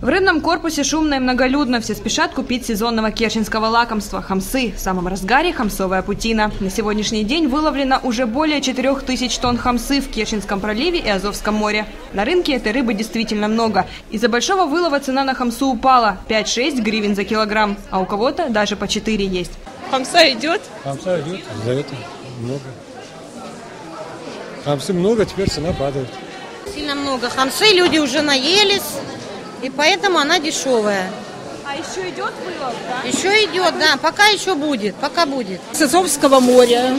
В рыбном корпусе шумно и многолюдно. Все спешат купить сезонного керченского лакомства – хамсы. В самом разгаре хамсовая путина. На сегодняшний день выловлено уже более 4000 тонн хамсы в Керченском проливе и Азовском море. На рынке этой рыбы действительно много. Из-за большого вылова цена на хамсу упала – 5-6 гривен за килограмм. А у кого-то даже по 4 есть. Хамса идет? Хамса идет, за это много. Хамсы много, теперь цена падает. Сильно много хамсы, люди уже наелись, и поэтому она дешевая. А еще идет вылов, да? Еще идет, да, пока еще будет, пока будет. С Азовского моря,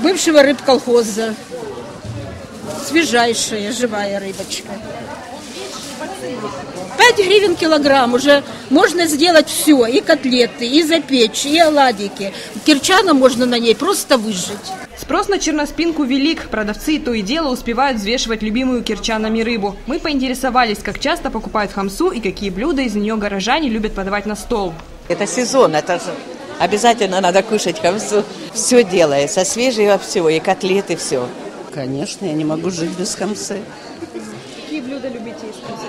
бывшего рыбколхоза. Свежайшая, живая рыбочка. 5 гривен килограмм уже можно сделать все, и котлеты, и запечь, и оладики. Кирчанам можно на ней просто выжить. Спрос на черноспинку велик. Продавцы то и дело успевают взвешивать любимую кирчанами рыбу. Мы поинтересовались, как часто покупают хамсу и какие блюда из нее горожане любят подавать на стол. Это сезон, это же обязательно надо кушать хамсу. Все делается, свежего всего, и котлеты, все. Конечно, я не могу жить без хамсы. Какие блюда любите из хамсы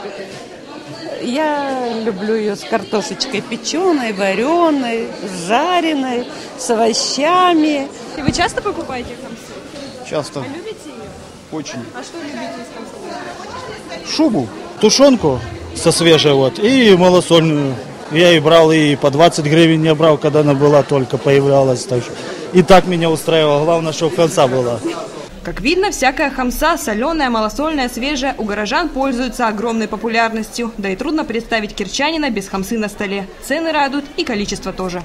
Я люблю ее с картошечкой печеной, вареной, жареной, с овощами. И вы часто покупаете хамсу? Часто. А любите ее? Очень. А что любите из хамсы? Шубу, тушенку со свежей вот и малосольную. Я и брал, и по 20 гривен я брал, когда она была только появлялась. Так что и так меня устраивало. Главное, чтобы конца была. Как видно, всякая хамса, соленая, малосольная, свежая, у горожан пользуется огромной популярностью. Да и трудно представить кирчанина без хамсы на столе. Цены радуют и количество тоже.